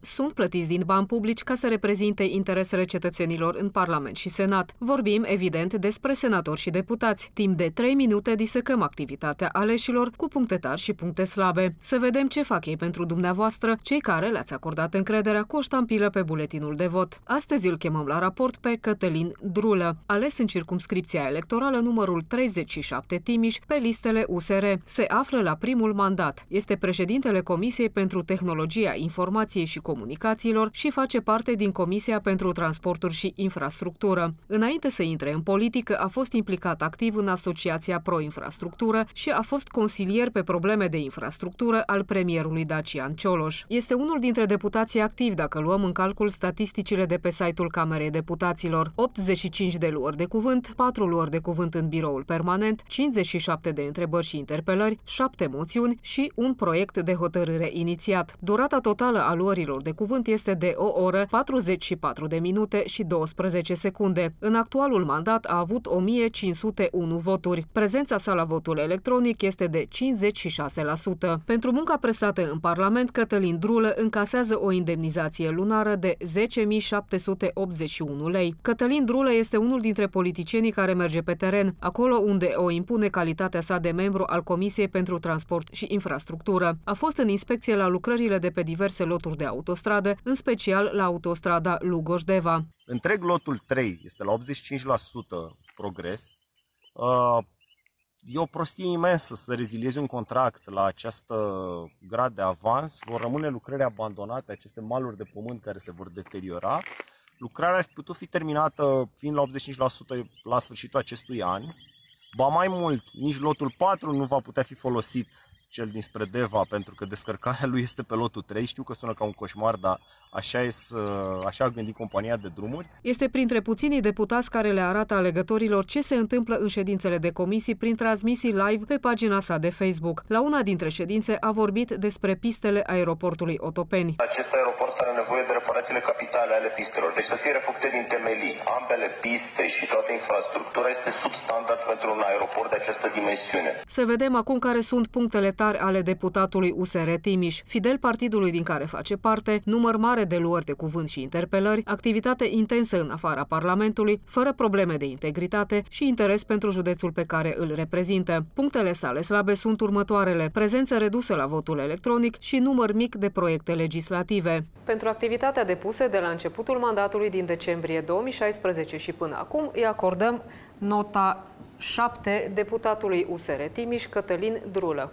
sunt plătiți din bani publici ca să reprezinte interesele cetățenilor în Parlament și Senat. Vorbim, evident, despre senatori și deputați. Timp de 3 minute disecăm activitatea aleșilor cu puncte tari și puncte slabe. Să vedem ce fac ei pentru dumneavoastră, cei care le-ați acordat încrederea cu o ștampilă pe buletinul de vot. Astăzi îl chemăm la raport pe Cătălin Drulă, ales în circumscripția electorală numărul 37 Timiș pe listele USR. Se află la primul mandat. Este președintele Comisiei pentru Tehnologia Informației și Comunicațiilor și face parte din Comisia pentru Transporturi și Infrastructură. Înainte să intre în politică, a fost implicat activ în Asociația Pro-Infrastructură și a fost consilier pe probleme de infrastructură al premierului Dacian Cioloș. Este unul dintre deputații activi dacă luăm în calcul statisticile de pe site-ul Camerei Deputaților. 85 de luări de cuvânt, 4 luări de cuvânt în biroul permanent, 57 de întrebări și interpelări, 7 moțiuni și un proiect de hotărâre inițiat. Durata totală a luărilor de cuvânt este de o oră, 44 de minute și 12 secunde. În actualul mandat a avut 1501 voturi. Prezența sa la votul electronic este de 56%. Pentru munca prestată în Parlament, Cătălin Drulă încasează o indemnizație lunară de 10.781 lei. Cătălin Drulă este unul dintre politicienii care merge pe teren, acolo unde o impune calitatea sa de membru al Comisiei pentru Transport și Infrastructură. A fost în inspecție la lucrările de pe diverse loturi de auto autostradă, în special la autostrada Lugoj-Deva. Întreg lotul 3 este la 85% progres. Uh, e o prostie imensă să reziliezi un contract la această grad de avans. Vor rămâne lucrări abandonate, aceste maluri de pământ care se vor deteriora. Lucrarea ar fi putut fi terminată fiind la 85% la sfârșitul acestui an. Ba mai mult, nici lotul 4 nu va putea fi folosit cel dinspre Deva, pentru că descărcarea lui este pe lotul 3. Știu că sună ca un coșmar, dar așa, e, așa a gândit compania de drumuri. Este printre puținii deputați care le arată alegătorilor ce se întâmplă în ședințele de comisii prin transmisii live pe pagina sa de Facebook. La una dintre ședințe a vorbit despre pistele aeroportului Otopeni. Acest aeroport are nevoie de reparațiile capitale ale pistelor, deci să fie refăcute din temelii. Ambele piste și toată infrastructura este substandard pentru un aeroport de această dimensiune. Să vedem acum care sunt punctele tari ale deputatului USR Timiș, fidel partidului din care face parte, număr mare de luări de cuvânt și interpelări, activitate intensă în afara Parlamentului, fără probleme de integritate și interes pentru județul pe care îl reprezintă. Punctele sale slabe sunt următoarele. Prezență redusă la votul electronic și număr mic de proiecte legislative. Pentru activitatea depusă de la începutul mandatului din decembrie 2016 și până acum, îi acordăm nota 7 deputatului USR Timiș, Cătălin Drulă.